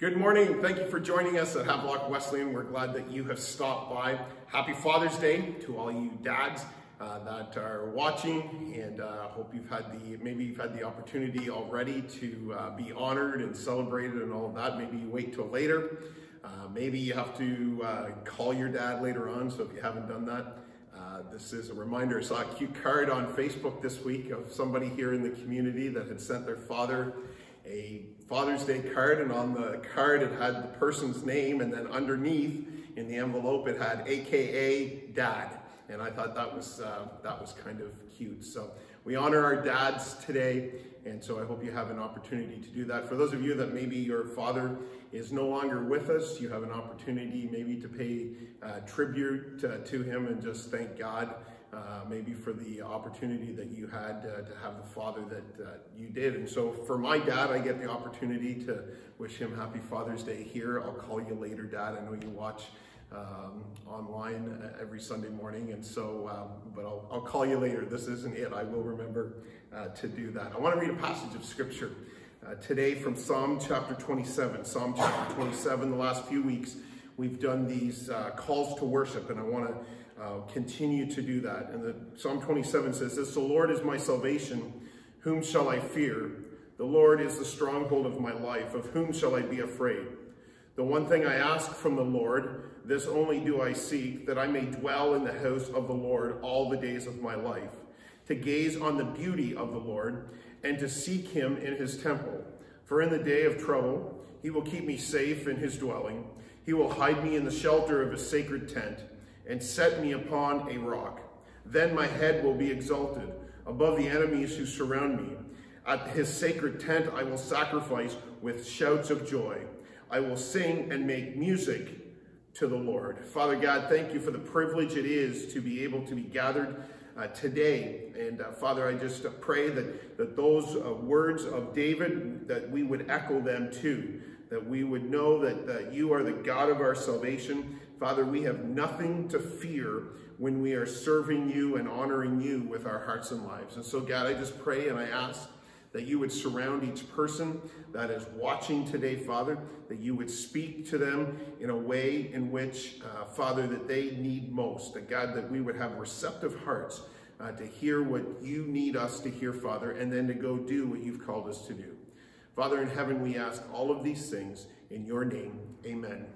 Good morning. Thank you for joining us at Havelock Wesleyan. We're glad that you have stopped by. Happy Father's Day to all you dads uh, that are watching, and uh, hope you've had the maybe you've had the opportunity already to uh, be honored and celebrated and all of that. Maybe you wait till later. Uh, maybe you have to uh, call your dad later on. So if you haven't done that, uh, this is a reminder. I saw a cute card on Facebook this week of somebody here in the community that had sent their father a Father's Day card, and on the card it had the person's name, and then underneath in the envelope it had AKA Dad. And I thought that was uh, that was kind of cute. So we honor our dads today, and so I hope you have an opportunity to do that. For those of you that maybe your father is no longer with us, you have an opportunity maybe to pay uh, tribute to him and just thank God uh, maybe for the opportunity that you had uh, to have the father that uh, you did. And so for my dad, I get the opportunity to wish him happy Father's Day here. I'll call you later, Dad. I know you watch um, online uh, every Sunday morning. And so, um, but I'll, I'll, call you later. This isn't it. I will remember uh, to do that. I want to read a passage of scripture uh, today from Psalm chapter 27. Psalm chapter 27, the last few weeks, we've done these calls to worship, and I want to uh, continue to do that. And the, Psalm 27 says this, The Lord is my salvation, whom shall I fear? The Lord is the stronghold of my life, of whom shall I be afraid? The one thing I ask from the Lord, this only do I seek, that I may dwell in the house of the Lord all the days of my life, to gaze on the beauty of the Lord, and to seek him in his temple. For in the day of trouble, he will keep me safe in his dwelling. He will hide me in the shelter of his sacred tent and set me upon a rock. Then my head will be exalted above the enemies who surround me. At his sacred tent I will sacrifice with shouts of joy. I will sing and make music to the Lord. Father God, thank you for the privilege it is to be able to be gathered uh, today. And uh, Father, I just uh, pray that, that those uh, words of David, that we would echo them too, that we would know that, that you are the God of our salvation, Father, we have nothing to fear when we are serving you and honoring you with our hearts and lives. And so, God, I just pray and I ask that you would surround each person that is watching today, Father, that you would speak to them in a way in which, uh, Father, that they need most. That, God, that we would have receptive hearts uh, to hear what you need us to hear, Father, and then to go do what you've called us to do. Father in heaven, we ask all of these things in your name. Amen.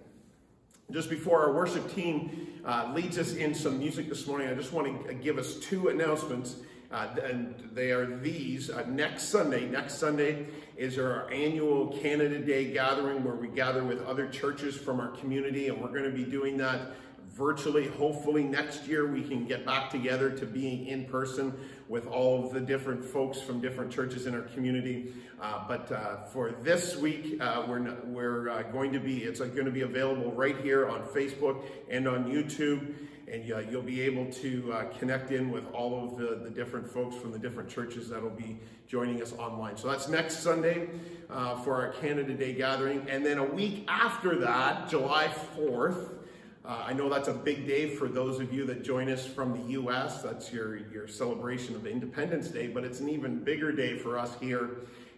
Just before our worship team uh, leads us in some music this morning, I just want to give us two announcements. Uh, and they are these. Uh, next Sunday, next Sunday is our annual Canada Day gathering where we gather with other churches from our community, and we're going to be doing that virtually. Hopefully next year we can get back together to being in person with all of the different folks from different churches in our community. Uh, but uh, for this week, uh, we're, we're uh, going to be, it's uh, going to be available right here on Facebook and on YouTube. And uh, you'll be able to connect in with all of the, the different folks from the different churches that'll be joining us online. So that's next Sunday for our Canada Day gathering. And then a week after that, July 4th, uh, I know that's a big day for those of you that join us from the U.S. That's your, your celebration of Independence Day, but it's an even bigger day for us here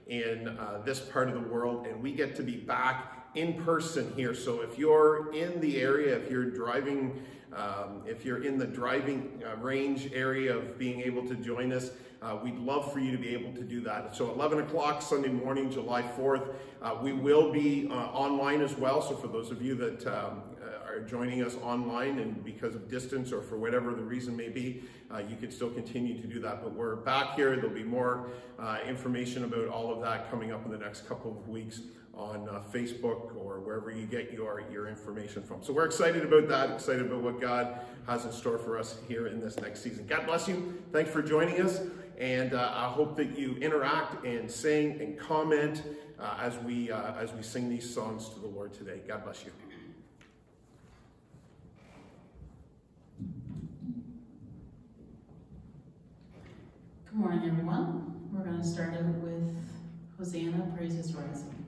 in uh, this part of the world, and we get to be back in person here. So if you're in the area, if you're driving, um, if you're in the driving uh, range area of being able to join us, uh, we'd love for you to be able to do that. So 11 o'clock Sunday morning, July 4th, uh, we will be uh, online as well. So for those of you that um, are joining us online and because of distance or for whatever the reason may be, uh, you can still continue to do that. But we're back here. There'll be more uh, information about all of that coming up in the next couple of weeks on uh, Facebook or wherever you get your, your information from. So we're excited about that, excited about what God has in store for us here in this next season. God bless you. Thanks for joining us. And uh, I hope that you interact and sing and comment uh, as, we, uh, as we sing these songs to the Lord today. God bless you. Good morning, everyone. We're going to start out with Hosanna, Praises Rising.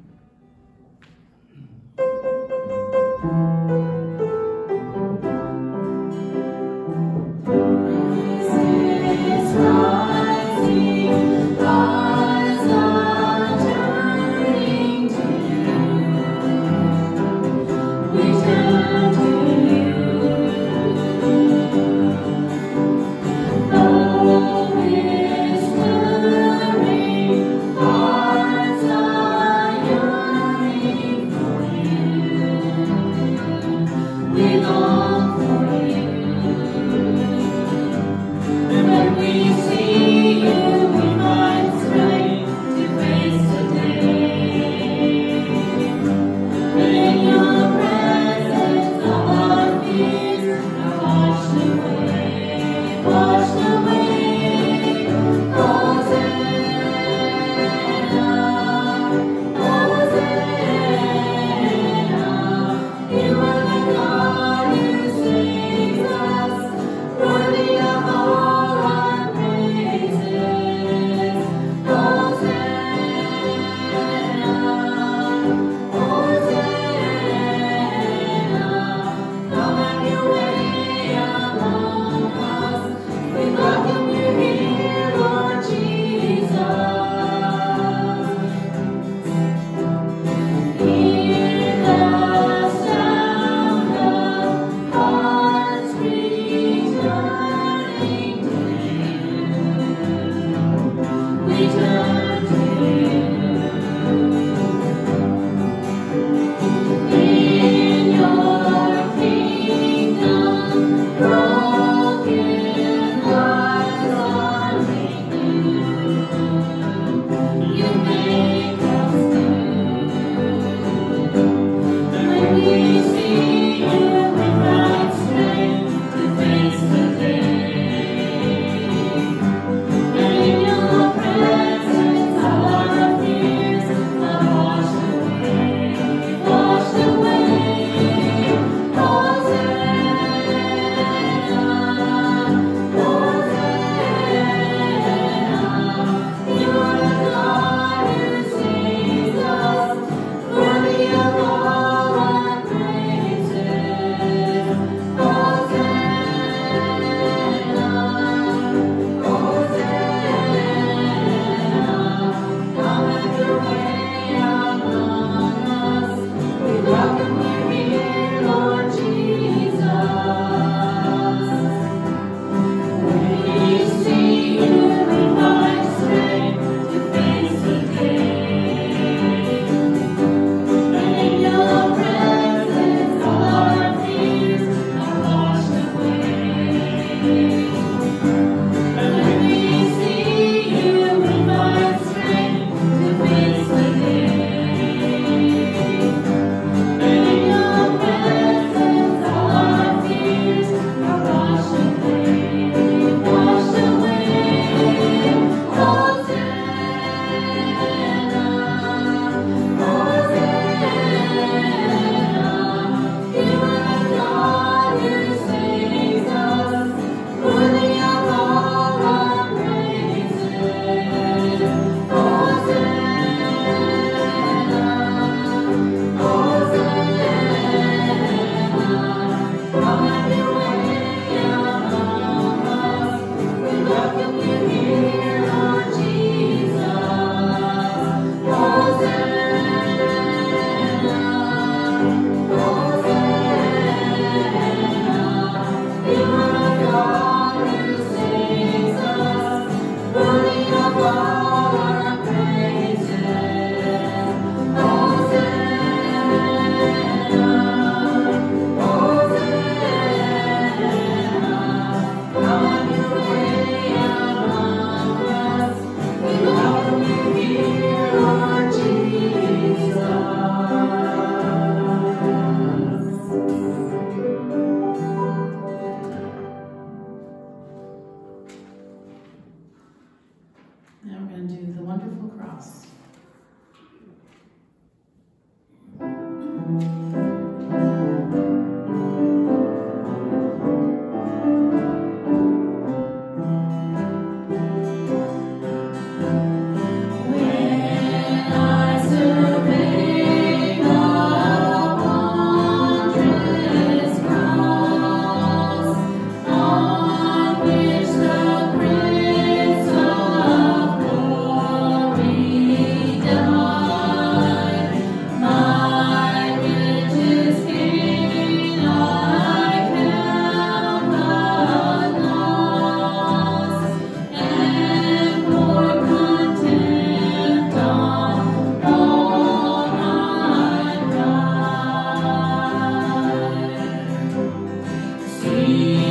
Amen.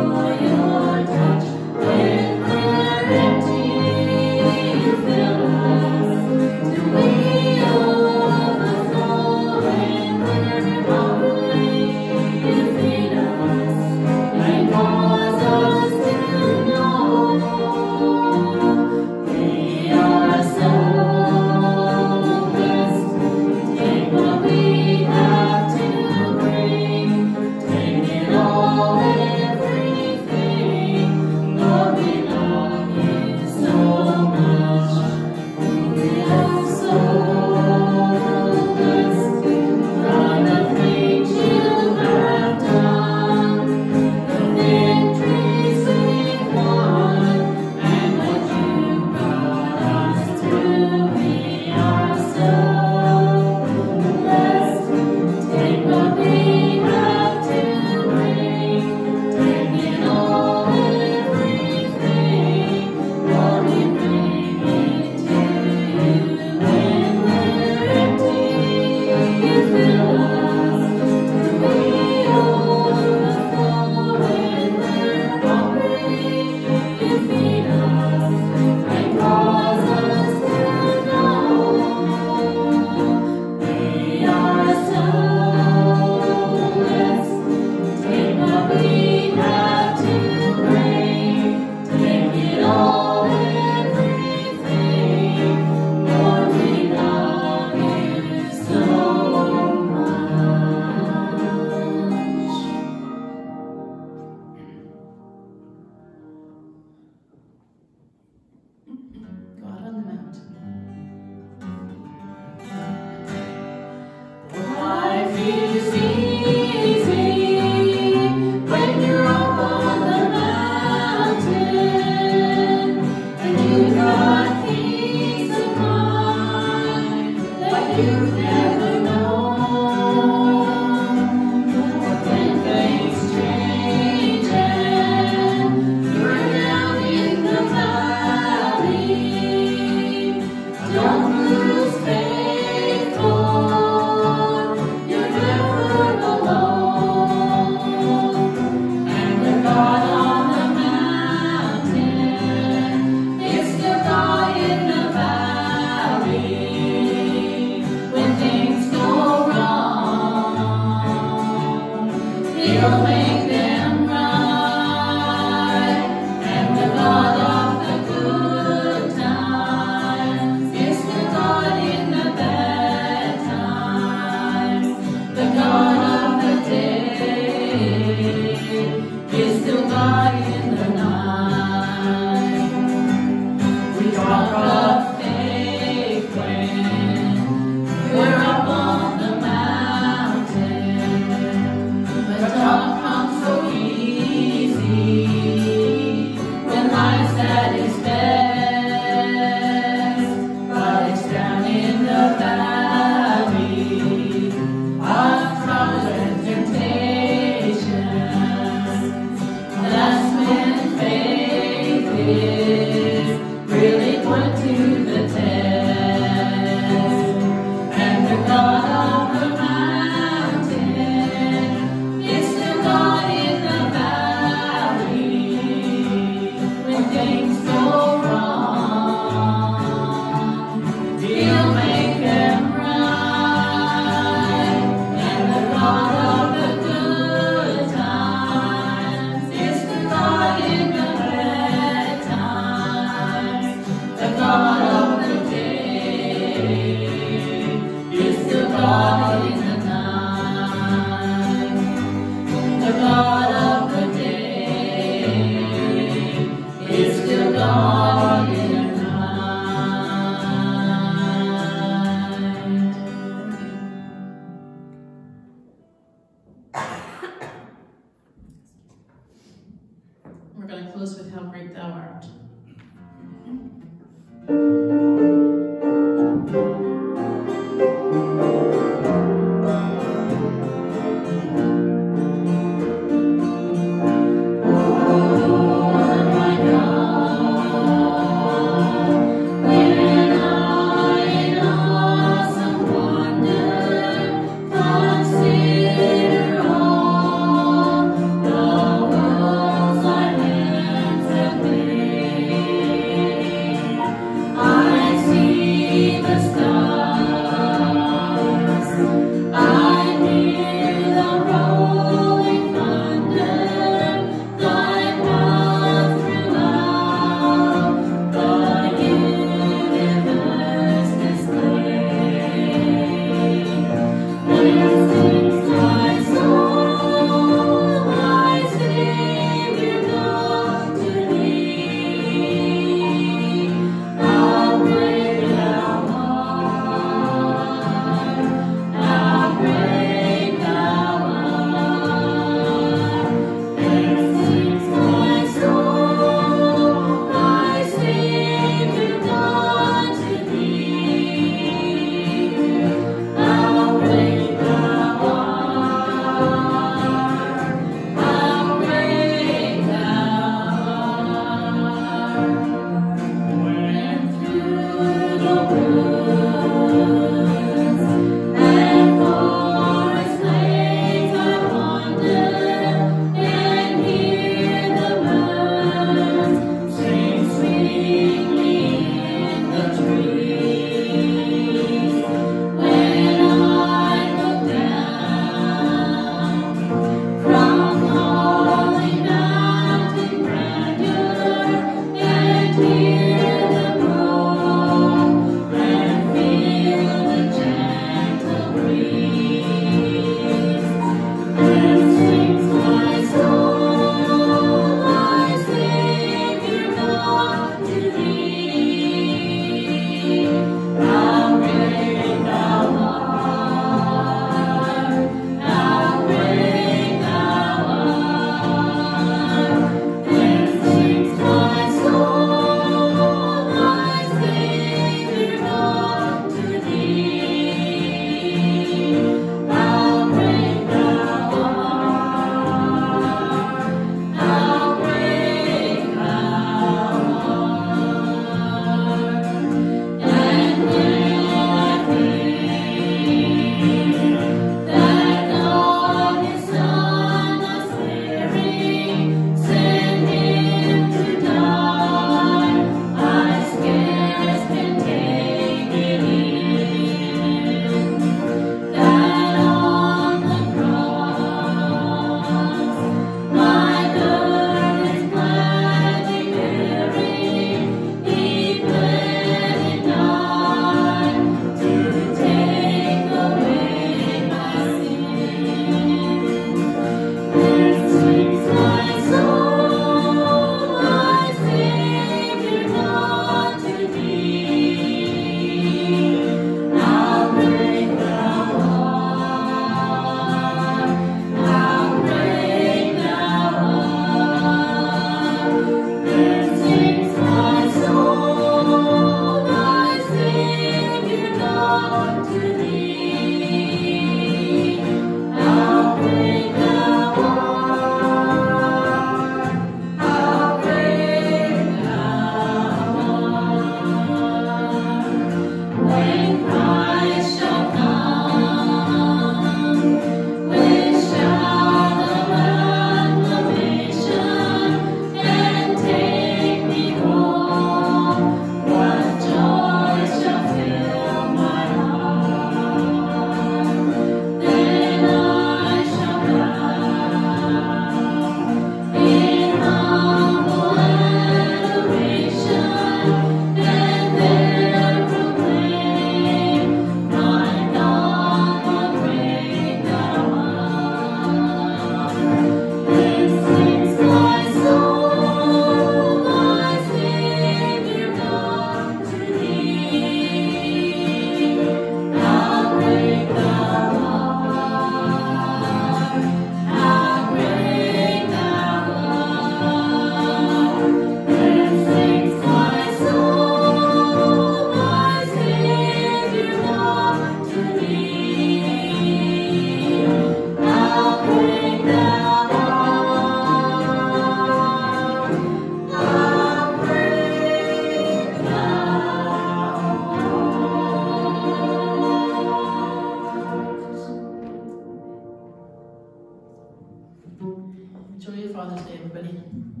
Father's Day, everybody.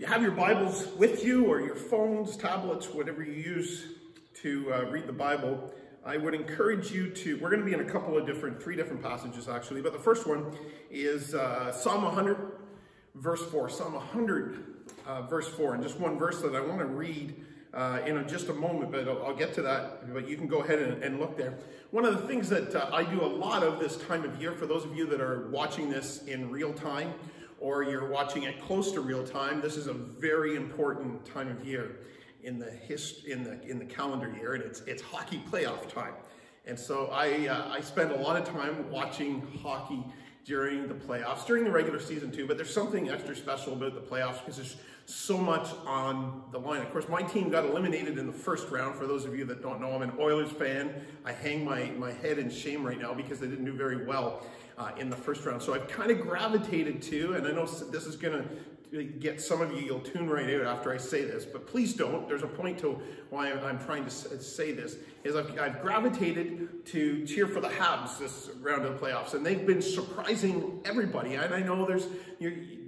You have your Bibles with you or your phones, tablets, whatever you use to uh, read the Bible, I would encourage you to, we're going to be in a couple of different, three different passages actually, but the first one is uh, Psalm 100, verse 4. Psalm 100, uh, verse 4, and just one verse that I want to read uh, in just a moment, but I'll, I'll, get to that, but you can go ahead and, and look there. One of the things that uh, I do a lot of this time of year, for those of you that are watching this in real time, or you're watching it close to real time, this is a very important time of year in the hist- in the in the calendar year, and it's it's hockey playoff time. And so I uh, I spend a lot of time watching hockey during the playoffs, during the regular season too. But there's something extra special about the playoffs because there's so much on the line. Of course, my team got eliminated in the first round. For those of you that don't know, I'm an Oilers fan. I hang my my head in shame right now because they didn't do very well uh, in the first round. So I've kind of gravitated to, and I know this is going to get some of you, you'll tune right out after I say this, but please don't. There's a point to why I'm trying to say this, is I've, I've gravitated to cheer for the Habs this round of the playoffs, and they've been surprising everybody. And I know there's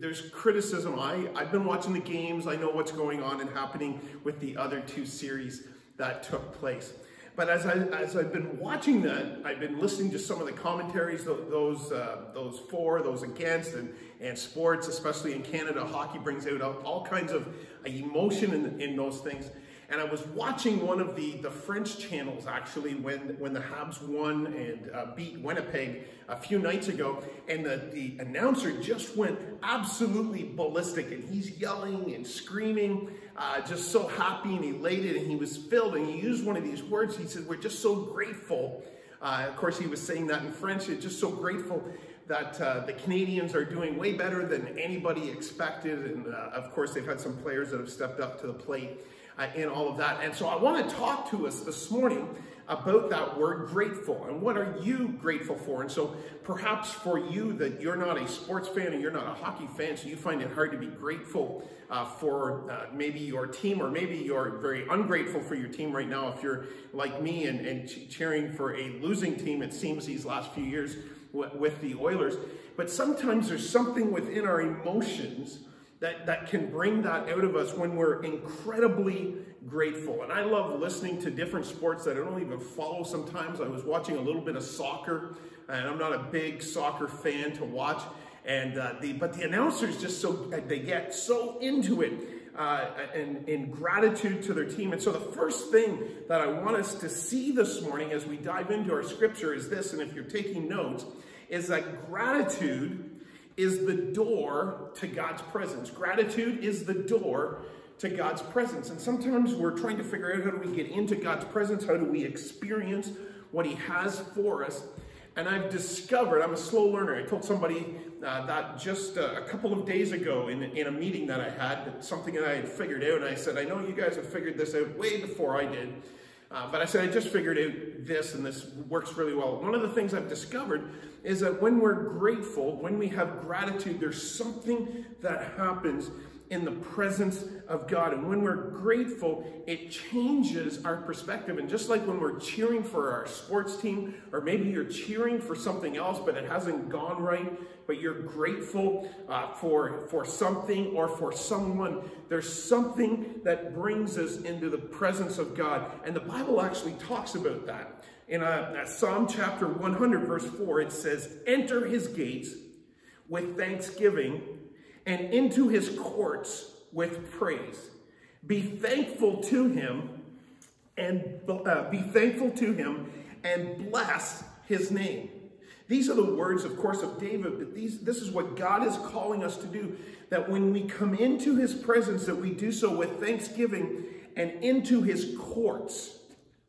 there's criticism. I, I've been watching the games. I know what's going on and happening with the other two series that took place. But as, I, as I've been watching that, I've been listening to some of the commentaries, those, uh, those for, those against, and, and sports, especially in Canada, hockey brings out all kinds of emotion in, in those things. And I was watching one of the, the French channels actually when, when the Habs won and uh, beat Winnipeg a few nights ago. And the, the announcer just went absolutely ballistic and he's yelling and screaming, uh, just so happy and elated. And he was filled and he used one of these words. He said, We're just so grateful. Uh, of course, he was saying that in French. It's just so grateful that uh, the Canadiens are doing way better than anybody expected. And uh, of course, they've had some players that have stepped up to the plate uh, in all of that. And so I want to talk to us this morning about that word grateful and what are you grateful for? And so perhaps for you that you're not a sports fan and you're not a hockey fan, so you find it hard to be grateful uh, for uh, maybe your team or maybe you're very ungrateful for your team right now if you're like me and, and cheering for a losing team, it seems these last few years with the Oilers. But sometimes there's something within our emotions that, that can bring that out of us when we're incredibly grateful. And I love listening to different sports that I don't even follow sometimes. I was watching a little bit of soccer, and I'm not a big soccer fan to watch. And uh, the but the announcers just so they get so into it uh, and in gratitude to their team. And so the first thing that I want us to see this morning as we dive into our scripture is this. And if you're taking notes, is that gratitude is the door to God's presence. Gratitude is the door to God's presence. And sometimes we're trying to figure out how do we get into God's presence? How do we experience what he has for us? And I've discovered, I'm a slow learner. I told somebody uh, that just uh, a couple of days ago in, in a meeting that I had, something that I had figured out. And I said, I know you guys have figured this out way before I did. Uh, but I said, I just figured out this, and this works really well. One of the things I've discovered is that when we're grateful, when we have gratitude, there's something that happens in the presence of God. And when we're grateful, it changes our perspective. And just like when we're cheering for our sports team, or maybe you're cheering for something else, but it hasn't gone right, but you're grateful uh, for, for something or for someone, there's something that brings us into the presence of God. And the Bible actually talks about that. In uh, Psalm chapter 100, verse 4, it says, Enter his gates with thanksgiving and into his courts with praise. Be thankful to him and uh, be thankful to him and bless his name. These are the words, of course, of David, but these, this is what God is calling us to do. That when we come into his presence, that we do so with thanksgiving and into his courts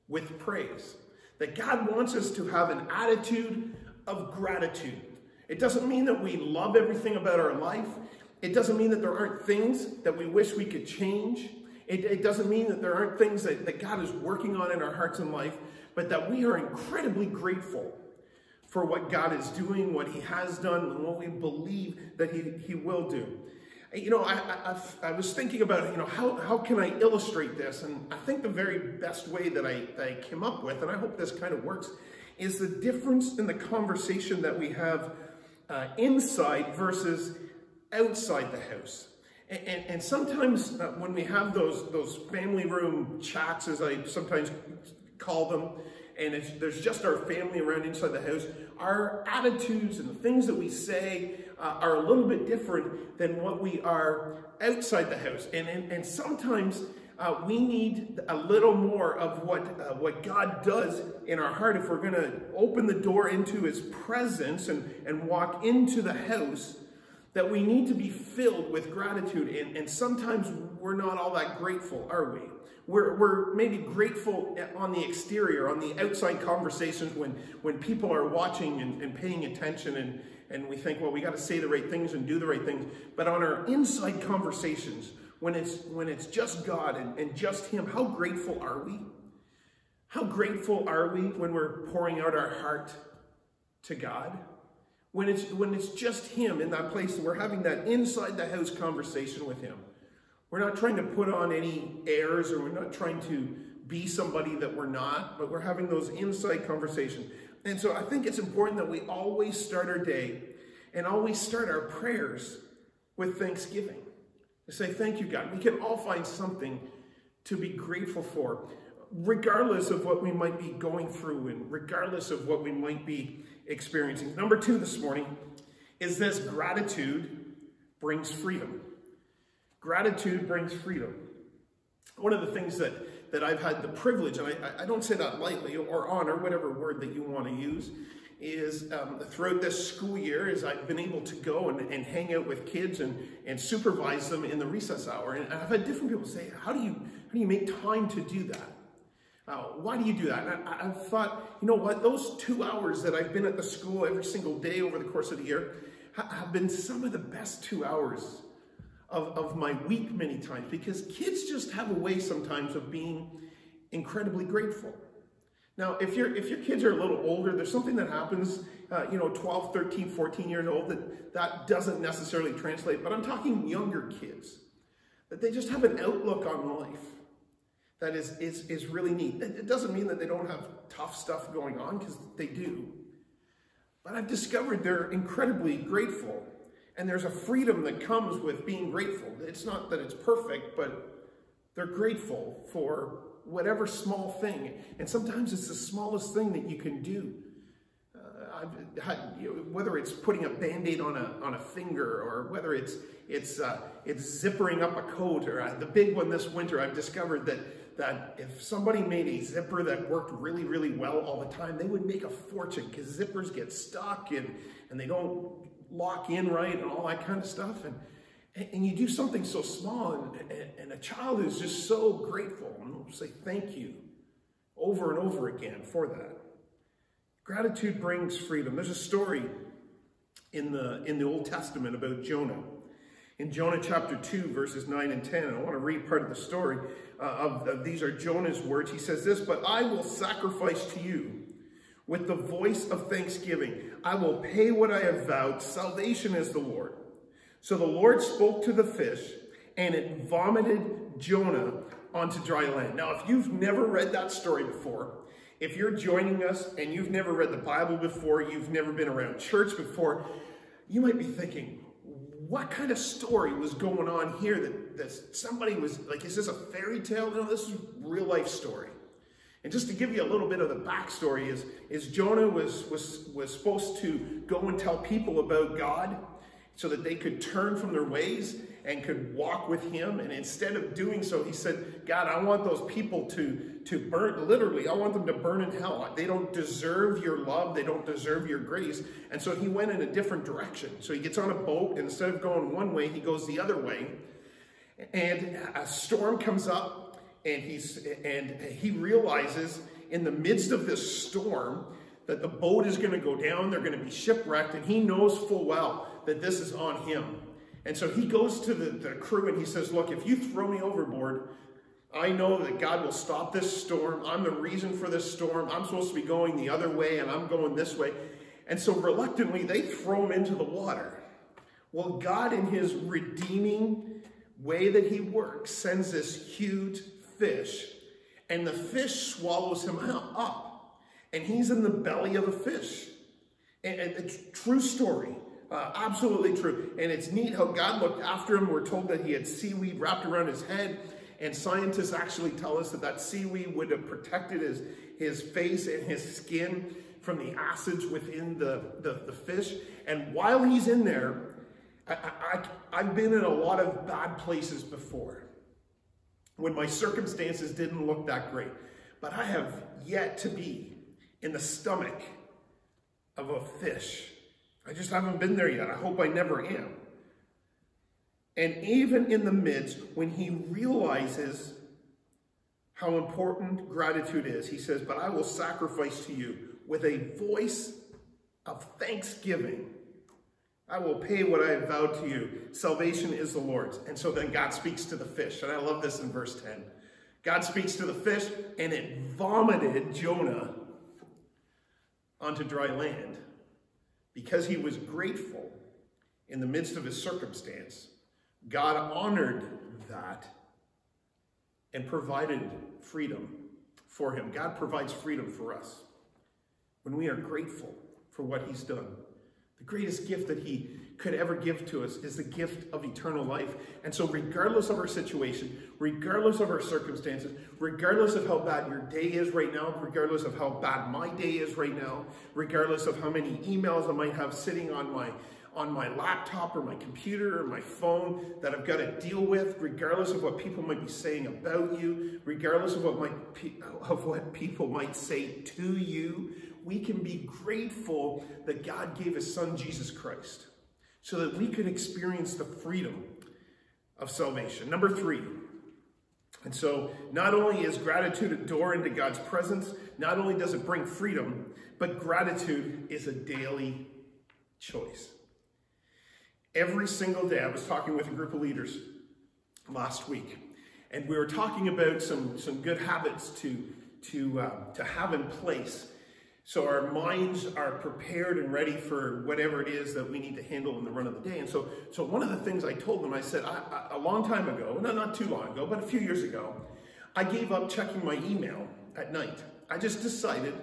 with praise. That God wants us to have an attitude of gratitude. It doesn't mean that we love everything about our life. It doesn't mean that there aren't things that we wish we could change. It, it doesn't mean that there aren't things that, that God is working on in our hearts and life, but that we are incredibly grateful for what God is doing, what He has done, and what we believe that He, he will do. You know, I, I, I was thinking about, you know, how, how can I illustrate this? And I think the very best way that I, that I came up with, and I hope this kind of works, is the difference in the conversation that we have uh, inside versus outside the house. And, and, and sometimes uh, when we have those, those family room chats, as I sometimes call them, and there's just our family around inside the house, our attitudes and the things that we say uh, are a little bit different than what we are outside the house. And, and, and sometimes uh, we need a little more of what, uh, what God does in our heart if we're going to open the door into his presence and, and walk into the house that we need to be filled with gratitude. And, and sometimes we're not all that grateful, are we? We're, we're maybe grateful on the exterior, on the outside conversations when, when people are watching and, and paying attention and, and we think, well, we got to say the right things and do the right things. But on our inside conversations, when it's, when it's just God and, and just Him, how grateful are we? How grateful are we when we're pouring out our heart to God? When it's, when it's just Him in that place and we're having that inside the house conversation with Him. We're not trying to put on any airs or we're not trying to be somebody that we're not, but we're having those inside conversations. And so I think it's important that we always start our day and always start our prayers with thanksgiving. To say, thank you, God. We can all find something to be grateful for, regardless of what we might be going through and regardless of what we might be experiencing. Number two this morning is this gratitude brings freedom. Gratitude brings freedom. One of the things that, that I've had the privilege, and I, I don't say that lightly, or honor, whatever word that you want to use, is um, throughout this school year is I've been able to go and, and hang out with kids and, and supervise them in the recess hour. And I've had different people say, how do you, how do you make time to do that? Uh, why do you do that? And I, I've thought, you know what, those two hours that I've been at the school every single day over the course of the year have been some of the best two hours of, of my week many times because kids just have a way sometimes of being incredibly grateful. Now, if, you if your kids are a little older, there's something that happens, uh, you know, 12, 13, 14 years old that that doesn't necessarily translate. But I'm talking younger kids, that they just have an outlook on life that is, is, is really neat. It doesn't mean that they don't have tough stuff going on, because they do. But I've discovered they're incredibly grateful and there's a freedom that comes with being grateful. It's not that it's perfect, but they're grateful for whatever small thing. And sometimes it's the smallest thing that you can do. Uh, know, whether it's putting a band-aid on a, on a finger or whether it's, it's, uh, it's zippering up a coat or uh, the big one this winter, I've discovered that, that if somebody made a zipper that worked really, really well all the time, they would make a fortune because zippers get stuck and, and they don't lock in right and all that kind of stuff. And, and you do something so small and, and a child is just so grateful and say thank you over and over again for that. Gratitude brings freedom. There's a story in the, in the Old Testament about Jonah. In Jonah chapter 2, verses 9 and 10, and I want to read part of the story uh, of, of these are Jonah's words. He says this, But I will sacrifice to you with the voice of thanksgiving. I will pay what I have vowed. Salvation is the Lord. So the Lord spoke to the fish, and it vomited Jonah onto dry land. Now, if you've never read that story before, if you're joining us and you've never read the Bible before, you've never been around church before, you might be thinking, what kind of story was going on here that, that somebody was like, is this a fairy tale? No, this is real life story. And just to give you a little bit of the backstory is, is Jonah was, was, was supposed to go and tell people about God so that they could turn from their ways and could walk with him. And instead of doing so, he said, God, I want those people to, to burn, literally, I want them to burn in hell. They don't deserve your love. They don't deserve your grace. And so he went in a different direction. So he gets on a boat, and instead of going one way, he goes the other way. And a storm comes up, and he's and he realizes in the midst of this storm that the boat is going to go down, they're going to be shipwrecked, and he knows full well that this is on him. And so he goes to the, the crew and he says, Look, if you throw me overboard, I know that God will stop this storm. I'm the reason for this storm. I'm supposed to be going the other way and I'm going this way. And so reluctantly, they throw him into the water. Well, God, in his redeeming way that he works, sends this huge fish, and the fish swallows him up. And he's in the belly of a fish. And, it's true story. Uh, absolutely true. And it's neat how God looked after him. We're told that he had seaweed wrapped around his head. And scientists actually tell us that that seaweed would have protected his, his face and his skin from the acids within the, the, the fish. And while he's in there, I, I, I've been in a lot of bad places before when my circumstances didn't look that great. But I have yet to be in the stomach of a fish I just haven't been there yet. I hope I never am. And even in the midst, when he realizes how important gratitude is, he says, But I will sacrifice to you with a voice of thanksgiving. I will pay what I have vowed to you. Salvation is the Lord's. And so then God speaks to the fish. And I love this in verse 10. God speaks to the fish, and it vomited Jonah onto dry land because he was grateful in the midst of his circumstance, God honored that and provided freedom for him. God provides freedom for us when we are grateful for what he's done. The greatest gift that he could ever give to us is the gift of eternal life. And so, regardless of our situation, regardless of our circumstances, regardless of how bad your day is right now, regardless of how bad my day is right now, regardless of how many emails I might have sitting on my on my laptop or my computer or my phone that I've got to deal with, regardless of what people might be saying about you, regardless of what might of what people might say to you, we can be grateful that God gave his son Jesus Christ so that we could experience the freedom of salvation. Number three, and so not only is gratitude a door into God's presence, not only does it bring freedom, but gratitude is a daily choice. Every single day, I was talking with a group of leaders last week, and we were talking about some, some good habits to, to, uh, to have in place so our minds are prepared and ready for whatever it is that we need to handle in the run of the day. And so, so one of the things I told them, I said, I, I, a long time ago, not, not too long ago, but a few years ago, I gave up checking my email at night. I just decided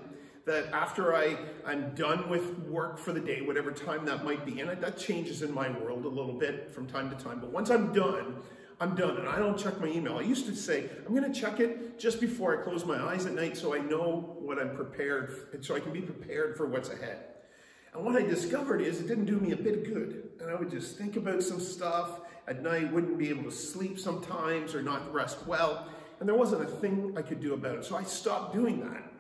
that after I, I'm done with work for the day, whatever time that might be, and that changes in my world a little bit from time to time, but once I'm done, I'm done and I don't check my email. I used to say, I'm going to check it just before I close my eyes at night so I know what I'm prepared, and so I can be prepared for what's ahead. And what I discovered is it didn't do me a bit of good. And I would just think about some stuff at night, wouldn't be able to sleep sometimes or not rest well. And there wasn't a thing I could do about it. So I stopped doing that.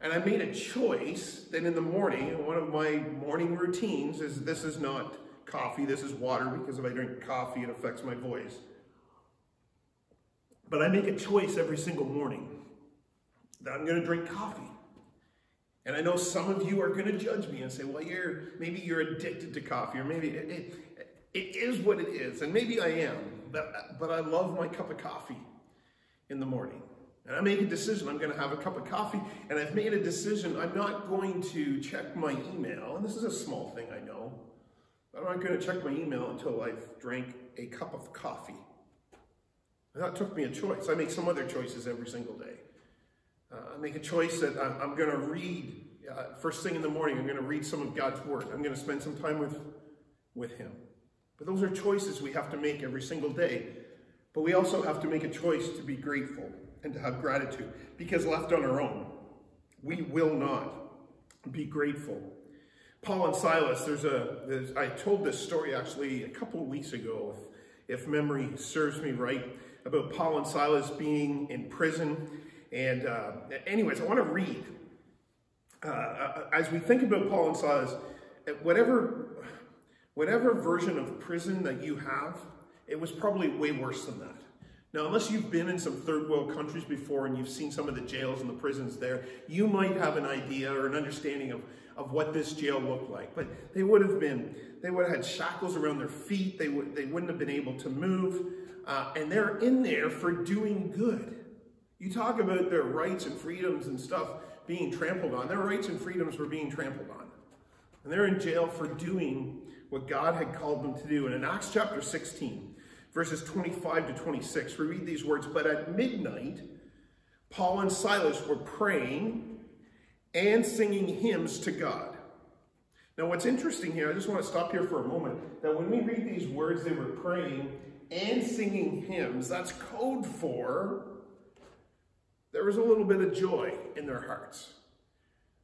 And I made a choice that in the morning, one of my morning routines is this is not coffee, this is water, because if I drink coffee, it affects my voice. But I make a choice every single morning that I'm going to drink coffee. And I know some of you are going to judge me and say, well, you're maybe you're addicted to coffee, or maybe it, it, it is what it is. And maybe I am, but, but I love my cup of coffee in the morning. And I make a decision, I'm going to have a cup of coffee, and I've made a decision, I'm not going to check my email. And this is a small thing, I know. But I'm not going to check my email until I've drank a cup of coffee. And that took me a choice. I make some other choices every single day. Uh, I make a choice that I'm, I'm going to read uh, first thing in the morning. I'm going to read some of God's Word. I'm going to spend some time with, with Him. But those are choices we have to make every single day. But we also have to make a choice to be grateful and to have gratitude. Because left on our own, we will not be grateful. Paul and Silas, there's a, there's, I told this story actually a couple of weeks ago, if, if memory serves me right about Paul and Silas being in prison. And uh, anyways, I want to read. Uh, uh, as we think about Paul and Silas, whatever, whatever version of prison that you have, it was probably way worse than that. Now, unless you've been in some third world countries before and you've seen some of the jails and the prisons there, you might have an idea or an understanding of, of what this jail looked like. But they would have been, they would have had shackles around their feet. They, would, they wouldn't have been able to move. Uh, and they're in there for doing good. You talk about their rights and freedoms and stuff being trampled on. Their rights and freedoms were being trampled on. And they're in jail for doing what God had called them to do. And in Acts chapter 16, verses 25 to 26, we read these words But at midnight, Paul and Silas were praying and singing hymns to God. Now, what's interesting here, I just want to stop here for a moment, that when we read these words, they were praying and singing hymns, that's code for there was a little bit of joy in their hearts.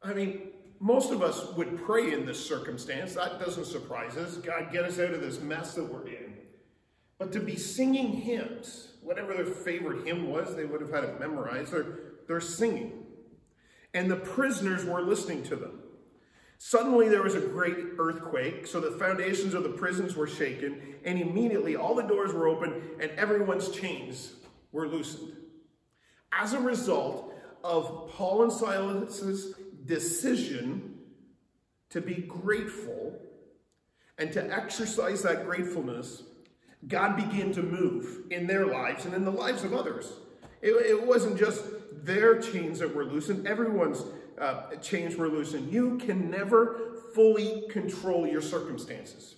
I mean, most of us would pray in this circumstance. That doesn't surprise us. God, get us out of this mess that we're in. But to be singing hymns, whatever their favorite hymn was, they would have had it memorized. They're, they're singing. And the prisoners were listening to them. Suddenly there was a great earthquake, so the foundations of the prisons were shaken, and immediately all the doors were opened and everyone's chains were loosened as a result of Paul and Silas's decision to be grateful and to exercise that gratefulness, God began to move in their lives and in the lives of others. It, it wasn't just their chains that were loosened, everyone's uh, chains were loosened. You can never fully control your circumstances.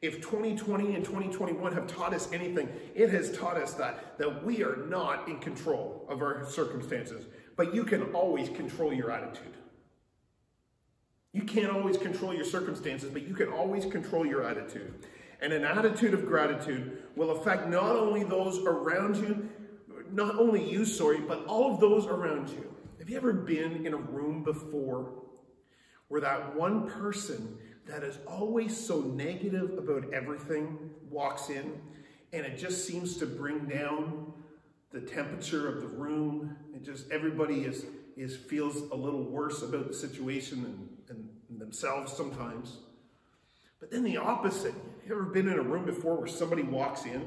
If 2020 and 2021 have taught us anything, it has taught us that, that we are not in control of our circumstances, but you can always control your attitude. You can't always control your circumstances, but you can always control your attitude. And an attitude of gratitude will affect not only those around you, not only you, sorry, but all of those around you. Have you ever been in a room before where that one person that is always so negative about everything walks in and it just seems to bring down the temperature of the room. It just, everybody is, is feels a little worse about the situation and, and themselves sometimes. But then the opposite. Have you ever been in a room before where somebody walks in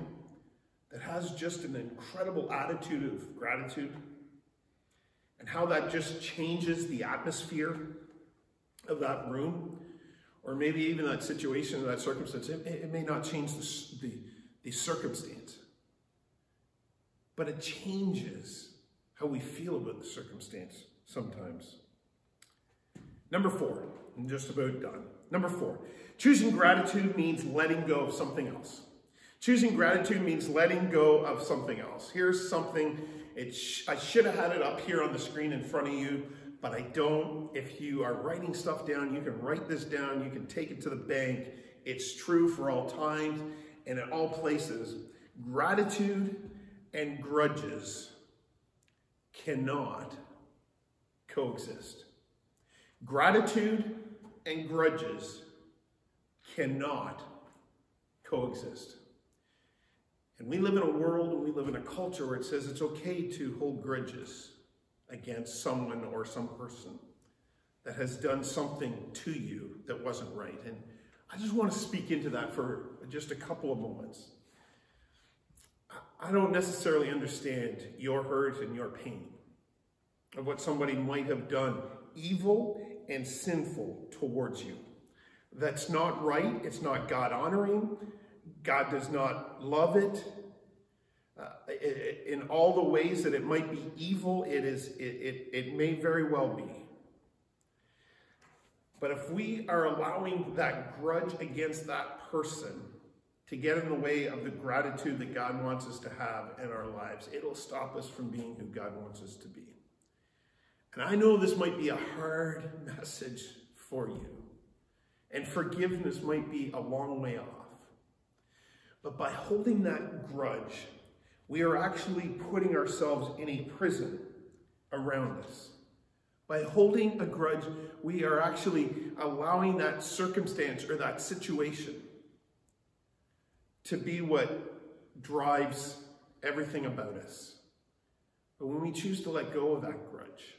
that has just an incredible attitude of gratitude and how that just changes the atmosphere of that room? or maybe even that situation or that circumstance, it, it may not change the, the, the circumstance, but it changes how we feel about the circumstance sometimes. Number four, I'm just about done. Number four, choosing gratitude means letting go of something else. Choosing gratitude means letting go of something else. Here's something, it sh I should have had it up here on the screen in front of you, but I don't. If you are writing stuff down, you can write this down, you can take it to the bank. It's true for all times and in all places. Gratitude and grudges cannot coexist. Gratitude and grudges cannot coexist. And we live in a world and we live in a culture where it says it's okay to hold grudges against someone or some person that has done something to you that wasn't right. And I just want to speak into that for just a couple of moments. I don't necessarily understand your hurt and your pain of what somebody might have done evil and sinful towards you. That's not right. It's not God honoring. God does not love it uh, in all the ways that it might be evil, it is it, it, it may very well be. But if we are allowing that grudge against that person to get in the way of the gratitude that God wants us to have in our lives, it'll stop us from being who God wants us to be. And I know this might be a hard message for you. And forgiveness might be a long way off. But by holding that grudge we are actually putting ourselves in a prison around us. By holding a grudge, we are actually allowing that circumstance or that situation to be what drives everything about us. But when we choose to let go of that grudge,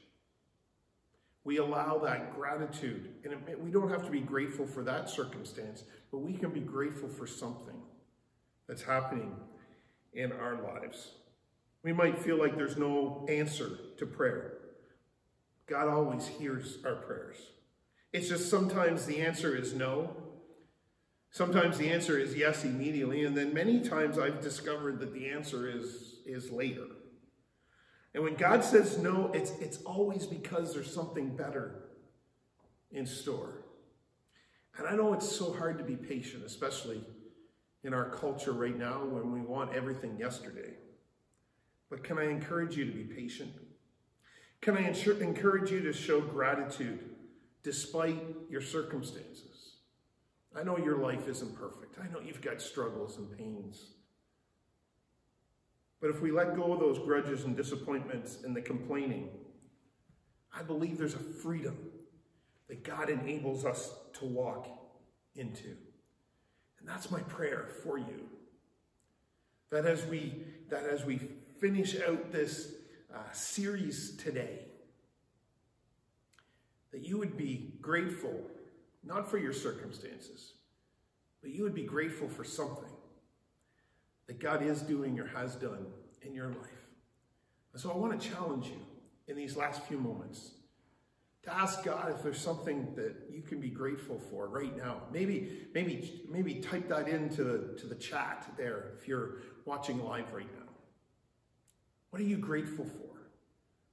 we allow that gratitude. And we don't have to be grateful for that circumstance, but we can be grateful for something that's happening in our lives. We might feel like there's no answer to prayer. God always hears our prayers. It's just sometimes the answer is no. Sometimes the answer is yes immediately, and then many times I've discovered that the answer is, is later. And when God says no, it's, it's always because there's something better in store. And I know it's so hard to be patient, especially in our culture right now when we want everything yesterday. But can I encourage you to be patient? Can I encourage you to show gratitude despite your circumstances? I know your life isn't perfect. I know you've got struggles and pains. But if we let go of those grudges and disappointments and the complaining, I believe there's a freedom that God enables us to walk into. And that's my prayer for you. That as we, that as we finish out this uh, series today, that you would be grateful not for your circumstances, but you would be grateful for something that God is doing or has done in your life. And so I want to challenge you in these last few moments to ask God if there's something that you can be grateful for right now. Maybe, maybe, maybe type that into the, to the chat there if you're watching live right now. What are you grateful for?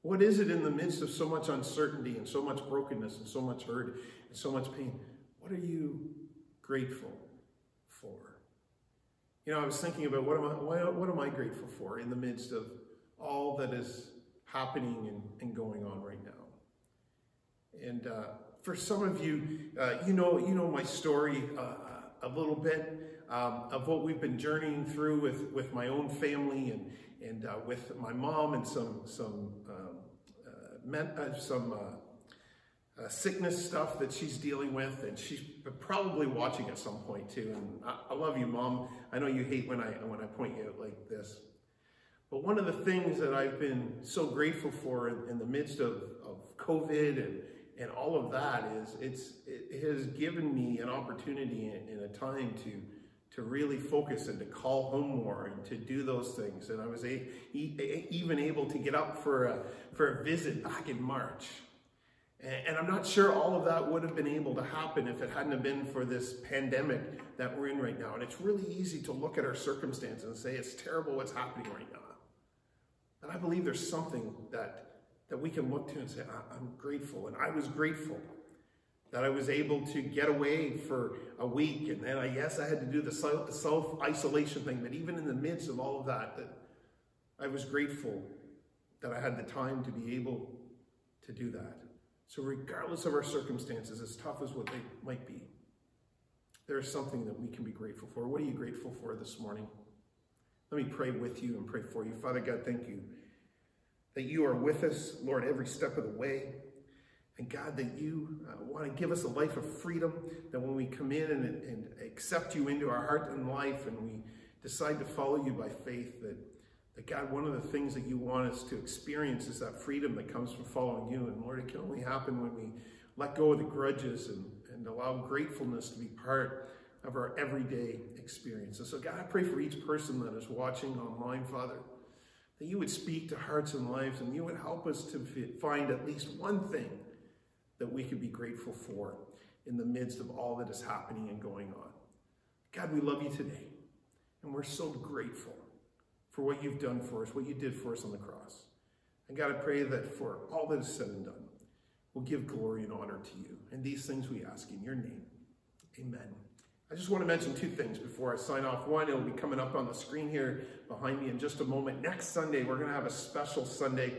What is it in the midst of so much uncertainty and so much brokenness and so much hurt and so much pain? What are you grateful for? You know, I was thinking about what am I, what am I grateful for in the midst of all that is happening and, and going on right now. And uh, for some of you, uh, you know, you know my story uh, a little bit um, of what we've been journeying through with, with my own family and, and uh, with my mom and some some um, uh, uh, some sickness stuff that she's dealing with, and she's probably watching at some point too. And I, I, love you, mom. I know you hate when I when I point you out like this, but one of the things that I've been so grateful for in, in the midst of, of COVID and and all of that is it's it has given me an opportunity and, a time to to really focus and to call home more and to do those things. And I was a, e even able to get up for a, for a visit back in March. And, and I'm not sure all of that would have been able to happen if it hadn't have been for this pandemic that we're in right now. And it's really easy to look at our circumstances and say, it's terrible what's happening right now. And I believe there's something that, that we can look to and say, I'm grateful. And I was grateful that I was able to get away for a week. And then I guess I had to do the self-isolation thing. But even in the midst of all of that, that I was grateful that I had the time to be able to do that. So regardless of our circumstances, as tough as what they might be, there is something that we can be grateful for. What are you grateful for this morning? Let me pray with you and pray for you. Father God, thank you that you are with us, Lord, every step of the way. And God, that you uh, want to give us a life of freedom, that when we come in and, and accept you into our heart and life and we decide to follow you by faith, that, that God, one of the things that you want us to experience is that freedom that comes from following you. And Lord, it can only happen when we let go of the grudges and, and allow gratefulness to be part of our everyday experience. And so God, I pray for each person that is watching online, Father, that you would speak to hearts and lives and you would help us to find at least one thing that we could be grateful for in the midst of all that is happening and going on. God, we love you today. And we're so grateful for what you've done for us, what you did for us on the cross. And God, I pray that for all that is said and done, we'll give glory and honor to you. And these things we ask in your name. Amen. I just want to mention two things before I sign off. One, it'll be coming up on the screen here behind me in just a moment. Next Sunday, we're going to have a special Sunday.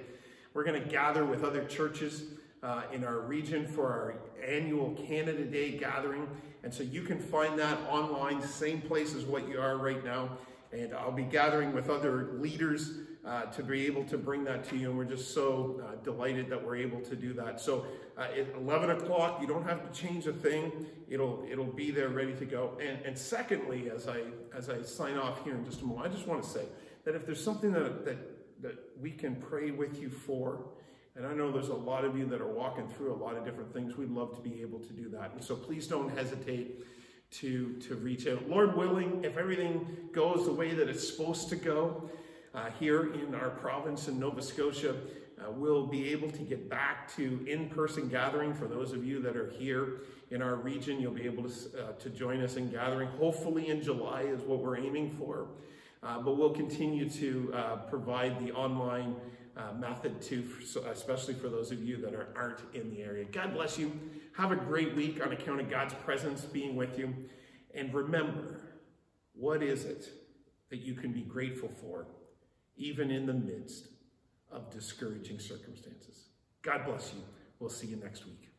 We're going to gather with other churches uh, in our region for our annual Canada Day gathering. And so you can find that online, same place as what you are right now. And I'll be gathering with other leaders uh, to be able to bring that to you. And we're just so uh, delighted that we're able to do that. So uh, at 11 o'clock, you don't have to change a thing. It'll it'll be there ready to go. And, and secondly, as I as I sign off here in just a moment, I just want to say that if there's something that, that, that we can pray with you for, and I know there's a lot of you that are walking through a lot of different things. We'd love to be able to do that. And so please don't hesitate to, to reach out. Lord willing, if everything goes the way that it's supposed to go, uh, here in our province in Nova Scotia, uh, we'll be able to get back to in-person gathering for those of you that are here in our region. You'll be able to, uh, to join us in gathering. Hopefully in July is what we're aiming for. Uh, but we'll continue to uh, provide the online uh, method too, especially for those of you that are, aren't in the area. God bless you. Have a great week on account of God's presence being with you. And remember, what is it that you can be grateful for, even in the midst of discouraging circumstances? God bless you. We'll see you next week.